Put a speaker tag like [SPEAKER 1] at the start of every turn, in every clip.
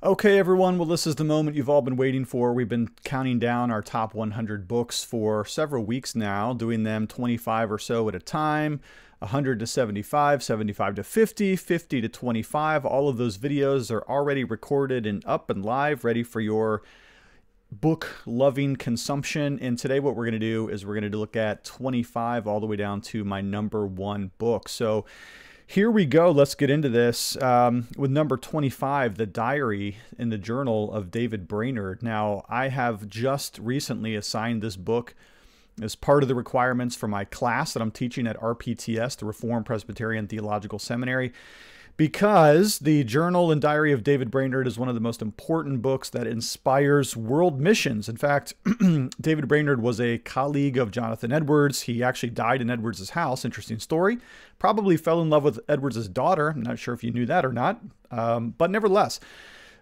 [SPEAKER 1] Okay, everyone. Well, this is the moment you've all been waiting for. We've been counting down our top 100 books for several weeks now, doing them 25 or so at a time 100 to 75, 75 to 50, 50 to 25. All of those videos are already recorded and up and live, ready for your book loving consumption. And today, what we're going to do is we're going to look at 25 all the way down to my number one book. So, here we go. Let's get into this um, with number 25, the diary in the journal of David Brainerd. Now, I have just recently assigned this book as part of the requirements for my class that I'm teaching at RPTS, the Reformed Presbyterian Theological Seminary because the Journal and Diary of David Brainerd is one of the most important books that inspires world missions. In fact, David Brainerd was a colleague of Jonathan Edwards. He actually died in Edwards' house. Interesting story. Probably fell in love with Edwards' daughter. I'm not sure if you knew that or not, um, but nevertheless.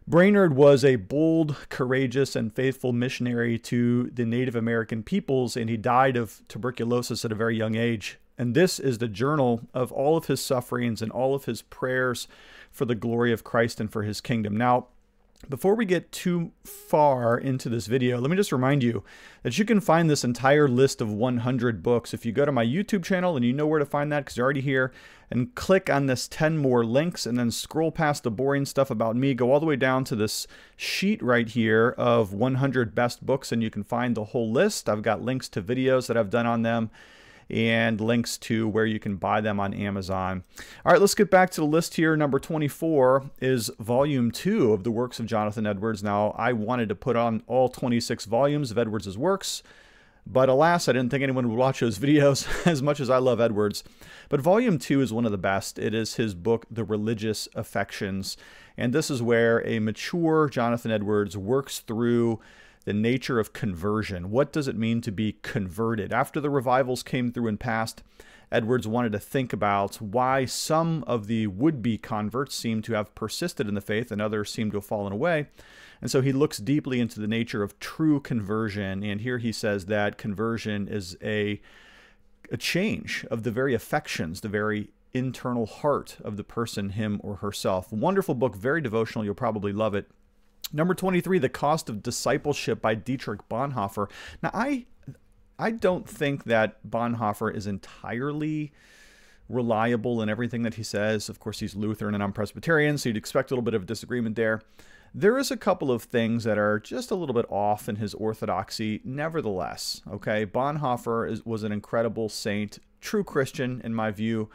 [SPEAKER 1] Brainerd was a bold, courageous, and faithful missionary to the Native American peoples, and he died of tuberculosis at a very young age and this is the journal of all of his sufferings and all of his prayers for the glory of Christ and for his kingdom. Now, before we get too far into this video, let me just remind you that you can find this entire list of 100 books if you go to my YouTube channel and you know where to find that because you're already here and click on this 10 more links and then scroll past the boring stuff about me, go all the way down to this sheet right here of 100 best books and you can find the whole list. I've got links to videos that I've done on them and links to where you can buy them on Amazon. All right, let's get back to the list here. Number 24 is volume two of the works of Jonathan Edwards. Now, I wanted to put on all 26 volumes of Edwards' works. But alas, I didn't think anyone would watch those videos as much as I love Edwards. But Volume 2 is one of the best. It is his book, The Religious Affections. And this is where a mature Jonathan Edwards works through the nature of conversion. What does it mean to be converted? After the revivals came through and passed, Edwards wanted to think about why some of the would be converts seem to have persisted in the faith and others seem to have fallen away. And so he looks deeply into the nature of true conversion. And here he says that conversion is a, a change of the very affections, the very internal heart of the person, him or herself. Wonderful book, very devotional. You'll probably love it. Number 23, The Cost of Discipleship by Dietrich Bonhoeffer. Now, I I don't think that Bonhoeffer is entirely reliable in everything that he says. Of course, he's Lutheran and I'm Presbyterian, so you'd expect a little bit of disagreement there. There is a couple of things that are just a little bit off in his orthodoxy, nevertheless. Okay, Bonhoeffer is, was an incredible saint, true Christian in my view,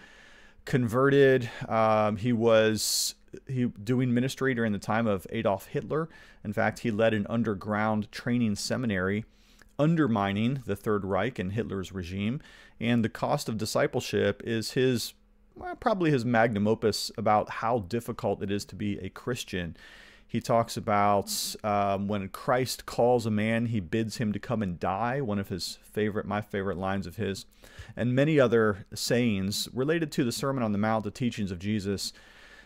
[SPEAKER 1] converted. Um, he was he doing ministry during the time of Adolf Hitler. In fact, he led an underground training seminary undermining the Third Reich and Hitler's regime. And the cost of discipleship is his well, probably his magnum opus about how difficult it is to be a Christian. He talks about um, when Christ calls a man, he bids him to come and die. One of his favorite, my favorite lines of his, and many other sayings related to the Sermon on the Mount, the teachings of Jesus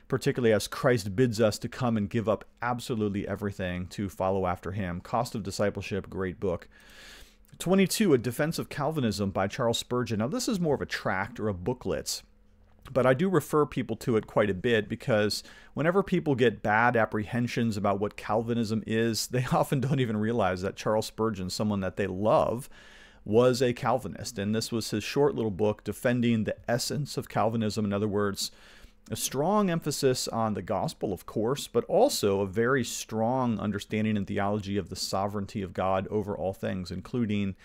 [SPEAKER 1] particularly as Christ bids us to come and give up absolutely everything to follow after him. Cost of Discipleship, great book. 22, A Defense of Calvinism by Charles Spurgeon. Now, this is more of a tract or a booklet, but I do refer people to it quite a bit because whenever people get bad apprehensions about what Calvinism is, they often don't even realize that Charles Spurgeon, someone that they love, was a Calvinist. And this was his short little book defending the essence of Calvinism. In other words, a strong emphasis on the gospel, of course, but also a very strong understanding and theology of the sovereignty of God over all things, including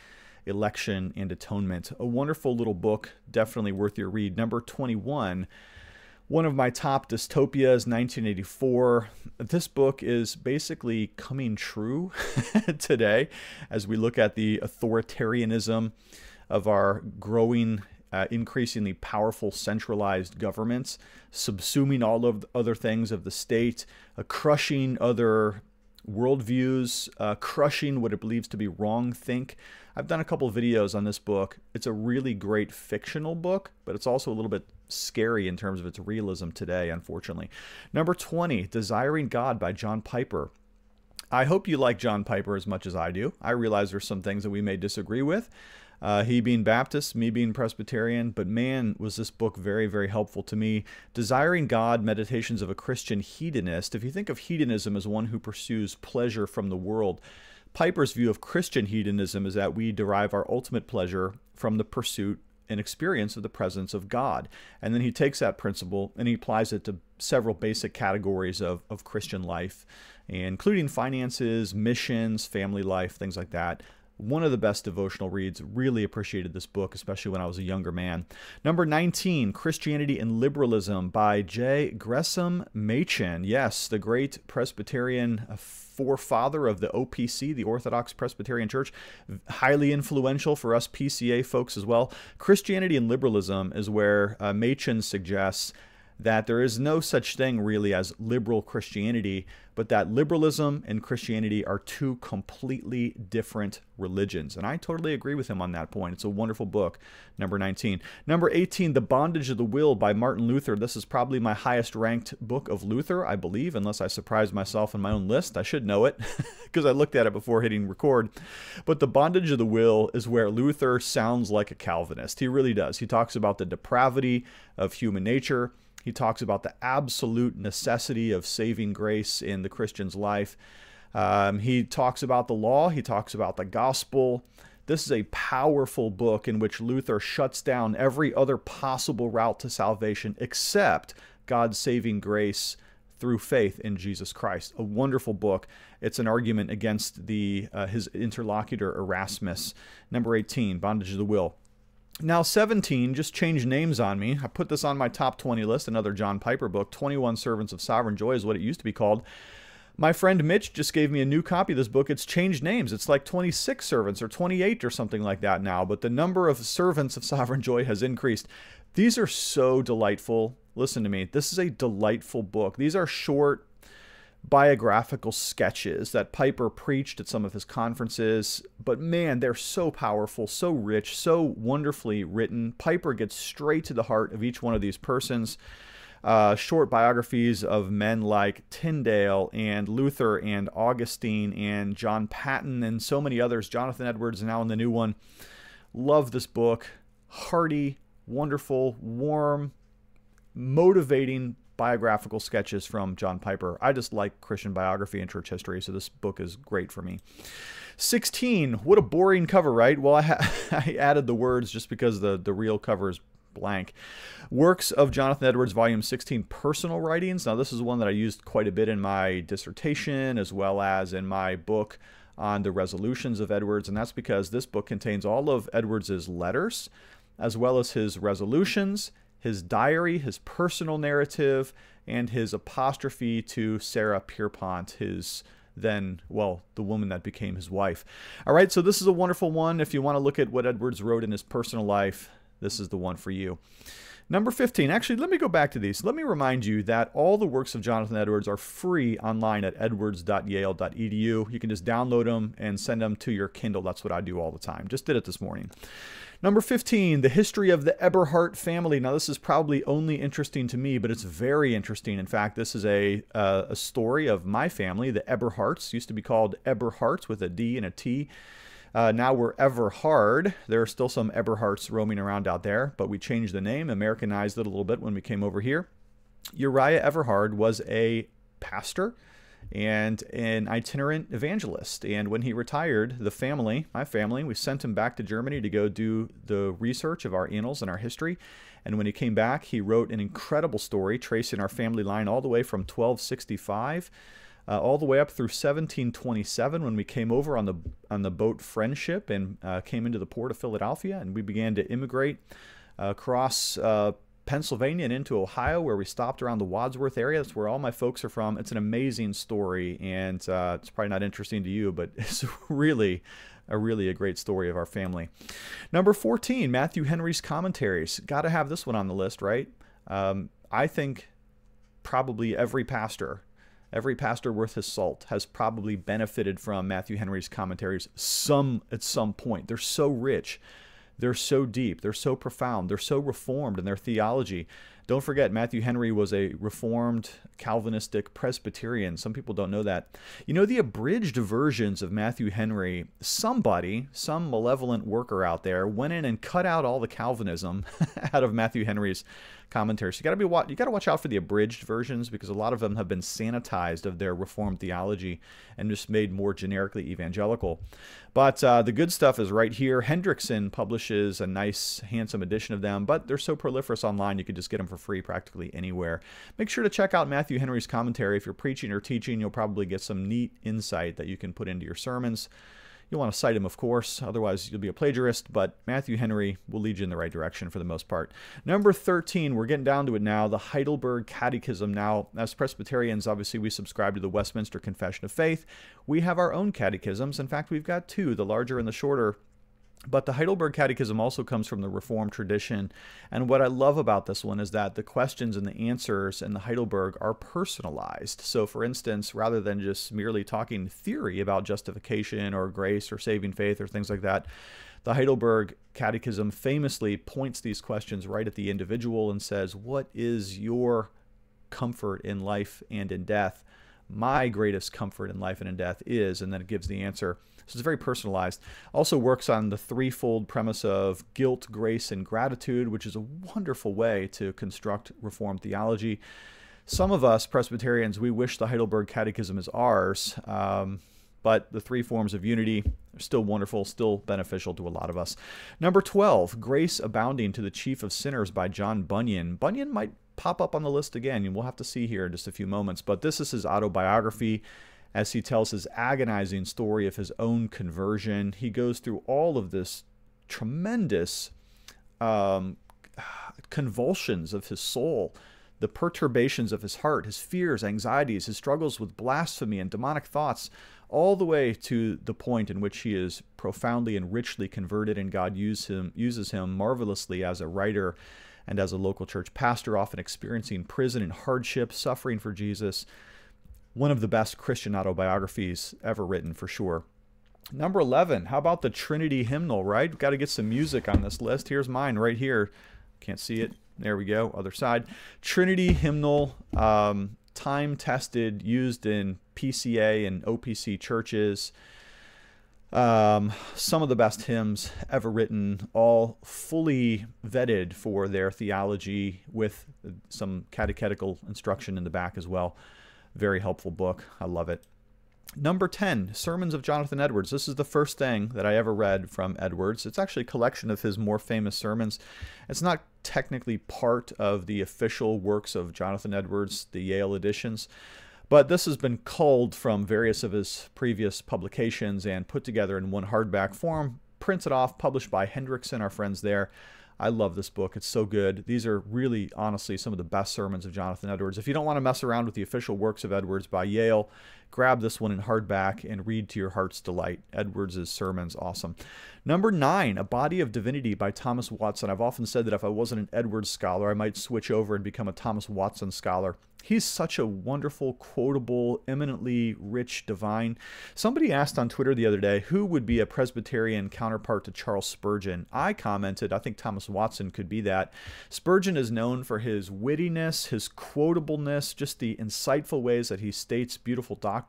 [SPEAKER 1] election and atonement. A wonderful little book, definitely worth your read. Number 21. One of my top dystopias, 1984. This book is basically coming true today as we look at the authoritarianism of our growing uh, increasingly powerful centralized governments, subsuming all of the other things of the state, uh, crushing other worldviews, uh, crushing what it believes to be wrong think. I've done a couple videos on this book. It's a really great fictional book, but it's also a little bit scary in terms of its realism today, unfortunately. Number 20, Desiring God by John Piper. I hope you like John Piper as much as I do. I realize there's some things that we may disagree with. Uh, he being Baptist, me being Presbyterian, but man, was this book very, very helpful to me. Desiring God, Meditations of a Christian Hedonist. If you think of hedonism as one who pursues pleasure from the world, Piper's view of Christian hedonism is that we derive our ultimate pleasure from the pursuit and experience of the presence of God. And then he takes that principle and he applies it to several basic categories of, of Christian life, including finances, missions, family life, things like that one of the best devotional reads. Really appreciated this book, especially when I was a younger man. Number 19, Christianity and Liberalism by J. Gresham Machen. Yes, the great Presbyterian forefather of the OPC, the Orthodox Presbyterian Church, highly influential for us PCA folks as well. Christianity and Liberalism is where uh, Machen suggests that there is no such thing really as liberal Christianity, but that liberalism and Christianity are two completely different religions. And I totally agree with him on that point. It's a wonderful book, number 19. Number 18, The Bondage of the Will by Martin Luther. This is probably my highest ranked book of Luther, I believe, unless I surprised myself in my own list. I should know it because I looked at it before hitting record. But The Bondage of the Will is where Luther sounds like a Calvinist. He really does. He talks about the depravity of human nature he talks about the absolute necessity of saving grace in the Christian's life. Um, he talks about the law, he talks about the gospel. This is a powerful book in which Luther shuts down every other possible route to salvation except God's saving grace through faith in Jesus Christ. A wonderful book. It's an argument against the uh, his interlocutor Erasmus. Number 18, Bondage of the Will. Now, 17 just changed names on me. I put this on my top 20 list, another John Piper book. 21 Servants of Sovereign Joy is what it used to be called. My friend Mitch just gave me a new copy of this book. It's changed names. It's like 26 servants or 28 or something like that now, but the number of servants of Sovereign Joy has increased. These are so delightful. Listen to me. This is a delightful book. These are short, biographical sketches that Piper preached at some of his conferences. But man, they're so powerful, so rich, so wonderfully written. Piper gets straight to the heart of each one of these persons. Uh, short biographies of men like Tyndale and Luther and Augustine and John Paton and so many others. Jonathan Edwards now in the new one. Love this book. Hearty, wonderful, warm, motivating biographical sketches from John Piper. I just like Christian biography and church history, so this book is great for me. 16. What a boring cover, right? Well, I, I added the words just because the, the real cover is blank. Works of Jonathan Edwards, Volume 16, Personal Writings. Now, this is one that I used quite a bit in my dissertation as well as in my book on the resolutions of Edwards, and that's because this book contains all of Edwards's letters as well as his resolutions, his diary, his personal narrative, and his apostrophe to Sarah Pierpont, his then, well, the woman that became his wife. All right, so this is a wonderful one. If you want to look at what Edwards wrote in his personal life, this is the one for you. Number 15. Actually, let me go back to these. Let me remind you that all the works of Jonathan Edwards are free online at edwards.yale.edu. You can just download them and send them to your Kindle. That's what I do all the time. Just did it this morning. Number 15, the history of the Eberhardt family. Now, this is probably only interesting to me, but it's very interesting. In fact, this is a, uh, a story of my family, the Eberhardts. Used to be called Eberharts with a D and a T. Uh, now we're Everhard. There are still some Eberhardts roaming around out there, but we changed the name, Americanized it a little bit when we came over here. Uriah Everhard was a pastor and an itinerant evangelist. And when he retired, the family, my family, we sent him back to Germany to go do the research of our annals and our history. And when he came back, he wrote an incredible story tracing our family line all the way from 1265 uh, all the way up through 1727 when we came over on the on the boat Friendship and uh, came into the port of Philadelphia and we began to immigrate uh, across uh, Pennsylvania and into Ohio, where we stopped around the Wadsworth area. That's where all my folks are from. It's an amazing story, and uh, it's probably not interesting to you, but it's really a really a great story of our family. Number 14, Matthew Henry's commentaries. Got to have this one on the list, right? Um, I think probably every pastor, every pastor worth his salt, has probably benefited from Matthew Henry's commentaries some at some point. They're so rich. They're so deep, they're so profound, they're so reformed in their theology. Don't forget, Matthew Henry was a Reformed Calvinistic Presbyterian. Some people don't know that. You know, the abridged versions of Matthew Henry, somebody, some malevolent worker out there, went in and cut out all the Calvinism out of Matthew Henry's commentaries. So you got to be you got to watch out for the abridged versions because a lot of them have been sanitized of their Reformed theology and just made more generically evangelical. But uh, the good stuff is right here. Hendrickson publishes a nice, handsome edition of them, but they're so proliferous online you can just get them for free practically anywhere. Make sure to check out Matthew Henry's commentary. If you're preaching or teaching, you'll probably get some neat insight that you can put into your sermons. You'll want to cite him, of course, otherwise, you'll be a plagiarist, but Matthew Henry will lead you in the right direction for the most part. Number 13, we're getting down to it now the Heidelberg Catechism. Now, as Presbyterians, obviously, we subscribe to the Westminster Confession of Faith. We have our own catechisms. In fact, we've got two the larger and the shorter but the Heidelberg Catechism also comes from the Reformed tradition. And what I love about this one is that the questions and the answers in the Heidelberg are personalized. So, for instance, rather than just merely talking theory about justification or grace or saving faith or things like that, the Heidelberg Catechism famously points these questions right at the individual and says, What is your comfort in life and in death? My greatest comfort in life and in death is, and then it gives the answer. So it's very personalized. Also works on the threefold premise of guilt, grace, and gratitude, which is a wonderful way to construct Reformed theology. Some of us Presbyterians, we wish the Heidelberg Catechism is ours. Um, but the three forms of unity are still wonderful, still beneficial to a lot of us. Number 12, Grace Abounding to the Chief of Sinners by John Bunyan. Bunyan might pop up on the list again, and we'll have to see here in just a few moments, but this is his autobiography as he tells his agonizing story of his own conversion. He goes through all of this tremendous um, convulsions of his soul, the perturbations of his heart, his fears, anxieties, his struggles with blasphemy and demonic thoughts, all the way to the point in which he is profoundly and richly converted, and God use him, uses him marvelously as a writer and as a local church pastor, often experiencing prison and hardship, suffering for Jesus one of the best Christian autobiographies ever written for sure. Number 11, how about the Trinity hymnal, right? Got to get some music on this list. Here's mine right here. Can't see it. There we go. Other side. Trinity hymnal, um, time tested, used in PCA and OPC churches. Um, some of the best hymns ever written, all fully vetted for their theology with some catechetical instruction in the back as well. Very helpful book. I love it. Number 10, Sermons of Jonathan Edwards. This is the first thing that I ever read from Edwards. It's actually a collection of his more famous sermons. It's not technically part of the official works of Jonathan Edwards, the Yale editions, but this has been culled from various of his previous publications and put together in one hardback form, printed off, published by Hendrickson, our friends there. I love this book. It's so good. These are really, honestly, some of the best sermons of Jonathan Edwards. If you don't want to mess around with the official works of Edwards by Yale, grab this one in hardback and read to your heart's delight. Edwards' sermons, awesome. Number nine, A Body of Divinity by Thomas Watson. I've often said that if I wasn't an Edwards scholar, I might switch over and become a Thomas Watson scholar. He's such a wonderful, quotable, eminently rich divine. Somebody asked on Twitter the other day who would be a Presbyterian counterpart to Charles Spurgeon. I commented, I think Thomas Watson could be that. Spurgeon is known for his wittiness, his quotableness, just the insightful ways that he states beautiful doctrine.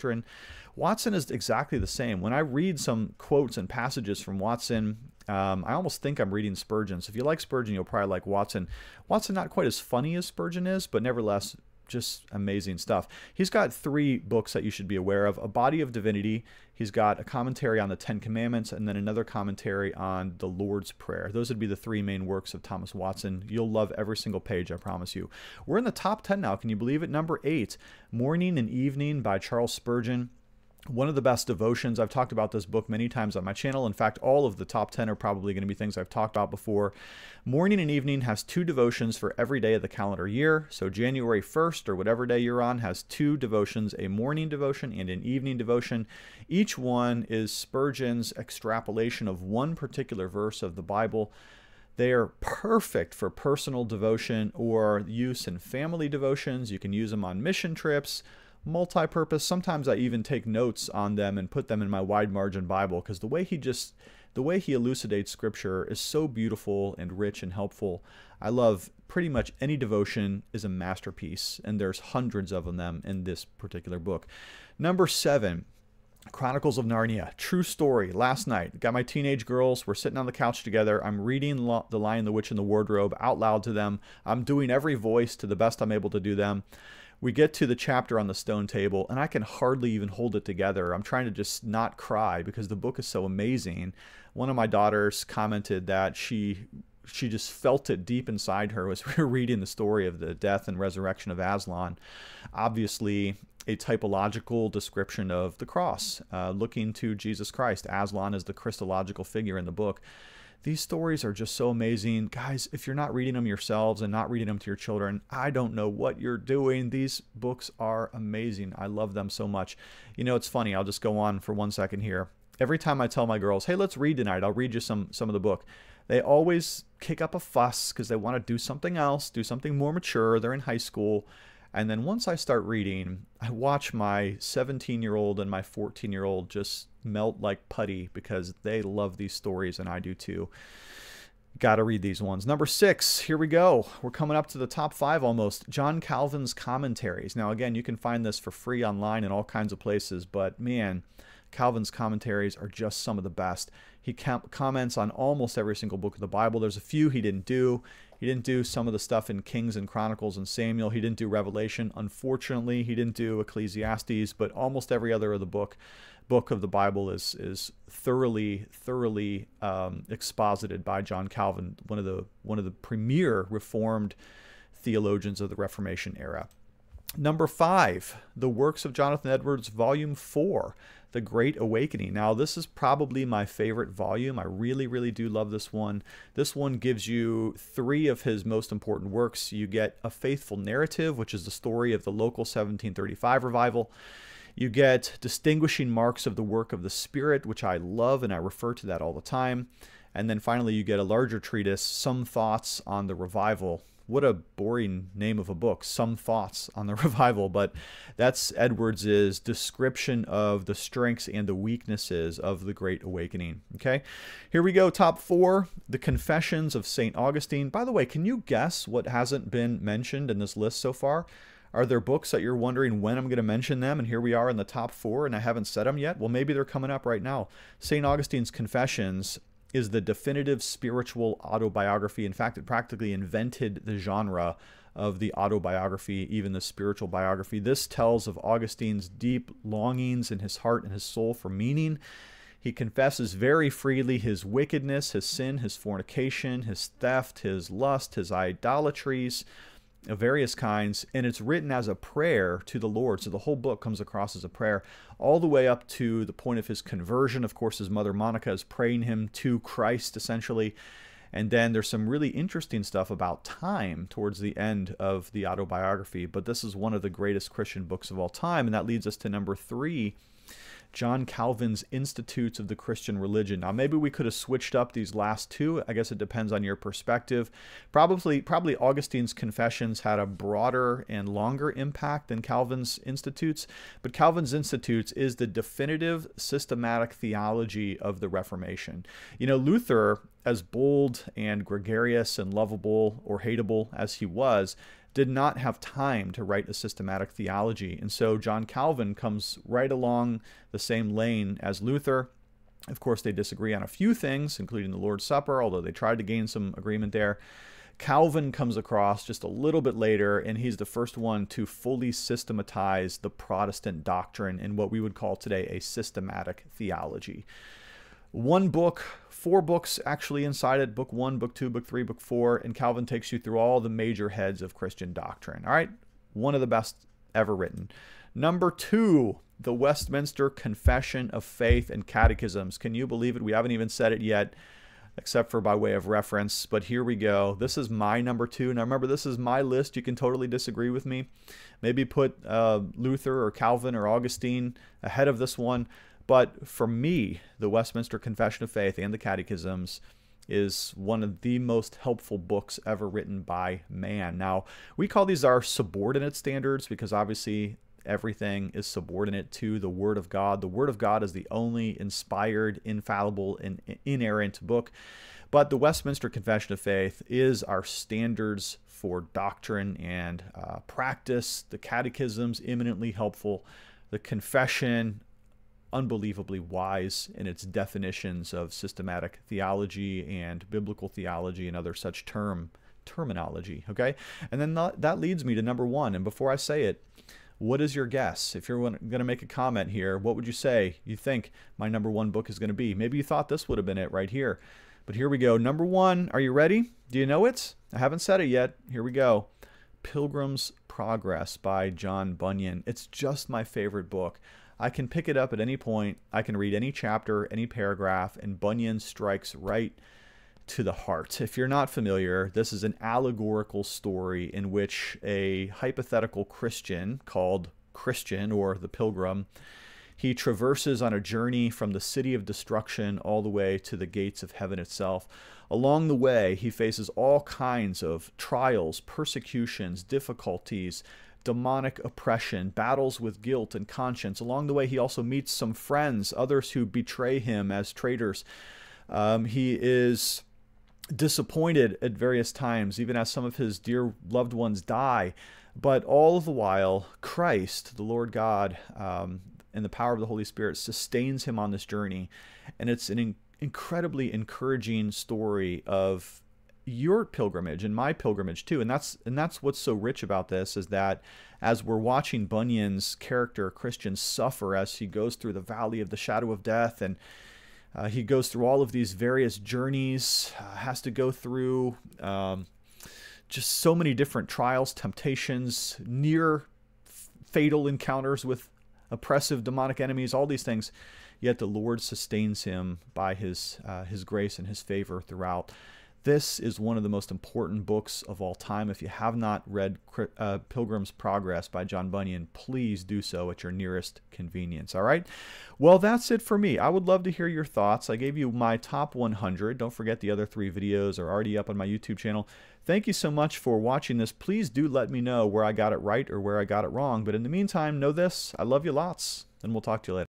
[SPEAKER 1] Watson is exactly the same. When I read some quotes and passages from Watson, um, I almost think I'm reading Spurgeon. So if you like Spurgeon, you'll probably like Watson. Watson not quite as funny as Spurgeon is, but nevertheless just amazing stuff. He's got three books that you should be aware of A Body of Divinity, he's got a commentary on the Ten Commandments, and then another commentary on the Lord's Prayer. Those would be the three main works of Thomas Watson. You'll love every single page, I promise you. We're in the top 10 now. Can you believe it? Number eight, Morning and Evening by Charles Spurgeon one of the best devotions. I've talked about this book many times on my channel. In fact, all of the top 10 are probably going to be things I've talked about before. Morning and evening has two devotions for every day of the calendar year. So January 1st or whatever day you're on has two devotions, a morning devotion and an evening devotion. Each one is Spurgeon's extrapolation of one particular verse of the Bible. They are perfect for personal devotion or use in family devotions. You can use them on mission trips, multi-purpose. Sometimes I even take notes on them and put them in my wide margin Bible because the way he just the way he elucidates scripture is so beautiful and rich and helpful. I love pretty much any devotion is a masterpiece, and there's hundreds of them in this particular book. Number seven, Chronicles of Narnia. True story. Last night, got my teenage girls. We're sitting on the couch together. I'm reading The Lion, the Witch, and the Wardrobe out loud to them. I'm doing every voice to the best I'm able to do them. We get to the chapter on the stone table, and I can hardly even hold it together. I'm trying to just not cry because the book is so amazing. One of my daughters commented that she she just felt it deep inside her as we were reading the story of the death and resurrection of Aslan. Obviously, a typological description of the cross, uh, looking to Jesus Christ. Aslan is the Christological figure in the book. These stories are just so amazing. Guys, if you're not reading them yourselves and not reading them to your children, I don't know what you're doing. These books are amazing. I love them so much. You know, it's funny. I'll just go on for one second here. Every time I tell my girls, hey, let's read tonight, I'll read you some, some of the book they always kick up a fuss because they want to do something else, do something more mature. They're in high school. And then once I start reading, I watch my 17 year old and my 14 year old just melt like putty because they love these stories and I do too. Got to read these ones. Number six, here we go. We're coming up to the top five almost. John Calvin's commentaries. Now, again, you can find this for free online in all kinds of places, but man, Calvin's commentaries are just some of the best. He comments on almost every single book of the Bible. There's a few he didn't do. He didn't do some of the stuff in Kings and Chronicles and Samuel. He didn't do Revelation. Unfortunately, he didn't do Ecclesiastes, but almost every other of the book book of the Bible is is thoroughly thoroughly um, exposited by John Calvin, one of the one of the premier Reformed theologians of the Reformation era. Number five, the works of Jonathan Edwards, Volume Four. The Great Awakening. Now, this is probably my favorite volume. I really, really do love this one. This one gives you three of his most important works. You get A Faithful Narrative, which is the story of the local 1735 revival. You get Distinguishing Marks of the Work of the Spirit, which I love and I refer to that all the time. And then finally, you get a larger treatise, Some Thoughts on the Revival, what a boring name of a book some thoughts on the revival but that's edwards's description of the strengths and the weaknesses of the great awakening okay here we go top four the confessions of st augustine by the way can you guess what hasn't been mentioned in this list so far are there books that you're wondering when I'm going to mention them? And here we are in the top four, and I haven't said them yet. Well, maybe they're coming up right now. St. Augustine's Confessions is the definitive spiritual autobiography. In fact, it practically invented the genre of the autobiography, even the spiritual biography. This tells of Augustine's deep longings in his heart and his soul for meaning. He confesses very freely his wickedness, his sin, his fornication, his theft, his lust, his idolatries, of various kinds, and it's written as a prayer to the Lord. So the whole book comes across as a prayer, all the way up to the point of his conversion. Of course, his mother Monica is praying him to Christ, essentially. And then there's some really interesting stuff about time towards the end of the autobiography. But this is one of the greatest Christian books of all time. And that leads us to number three John Calvin's Institutes of the Christian Religion. Now, maybe we could have switched up these last two. I guess it depends on your perspective. Probably, probably Augustine's Confessions had a broader and longer impact than Calvin's Institutes, but Calvin's Institutes is the definitive systematic theology of the Reformation. You know, Luther, as bold and gregarious and lovable or hateable as he was, did not have time to write a systematic theology. And so John Calvin comes right along the same lane as Luther. Of course, they disagree on a few things, including the Lord's Supper, although they tried to gain some agreement there. Calvin comes across just a little bit later, and he's the first one to fully systematize the Protestant doctrine in what we would call today a systematic theology one book, four books actually inside it book one, book two, book three, book four. And Calvin takes you through all the major heads of Christian doctrine. All right, one of the best ever written. Number two, the Westminster Confession of Faith and Catechisms. Can you believe it? We haven't even said it yet, except for by way of reference. But here we go. This is my number two. Now remember, this is my list. You can totally disagree with me. Maybe put uh, Luther or Calvin or Augustine ahead of this one. But for me, the Westminster Confession of Faith and the Catechisms is one of the most helpful books ever written by man. Now, we call these our subordinate standards because obviously everything is subordinate to the Word of God. The Word of God is the only inspired, infallible, and inerrant book. But the Westminster Confession of Faith is our standards for doctrine and uh, practice. The catechism's eminently helpful. The confession, unbelievably wise in its definitions of systematic theology and biblical theology and other such term terminology. Okay, and then that leads me to number one. And before I say it, what is your guess? If you're going to make a comment here, what would you say you think my number one book is going to be? Maybe you thought this would have been it right here. But here we go. Number one, are you ready? Do you know it? I haven't said it yet. Here we go. Pilgrim's Progress by John Bunyan. It's just my favorite book. I can pick it up at any point. I can read any chapter, any paragraph, and Bunyan strikes right to the heart. If you're not familiar, this is an allegorical story in which a hypothetical Christian called Christian or the Pilgrim he traverses on a journey from the city of destruction all the way to the gates of heaven itself. Along the way, he faces all kinds of trials, persecutions, difficulties, demonic oppression, battles with guilt and conscience. Along the way, he also meets some friends, others who betray him as traitors. Um, he is disappointed at various times, even as some of his dear loved ones die. But all the while, Christ, the Lord God, um, and the power of the Holy Spirit sustains him on this journey. And it's an in- incredibly encouraging story of your pilgrimage and my pilgrimage too and that's and that's what's so rich about this is that as we're watching Bunyan's character Christian suffer as he goes through the valley of the shadow of death and uh, he goes through all of these various journeys uh, has to go through um, just so many different trials temptations near fatal encounters with oppressive demonic enemies, all these things. Yet the Lord sustains him by his uh, his grace and his favor throughout. This is one of the most important books of all time. If you have not read uh, Pilgrim's Progress by John Bunyan, please do so at your nearest convenience. All right? Well, that's it for me. I would love to hear your thoughts. I gave you my top 100. Don't forget the other three videos are already up on my YouTube channel. Thank you so much for watching this. Please do let me know where I got it right or where I got it wrong. But in the meantime, know this I love you lots, and we'll talk to you later.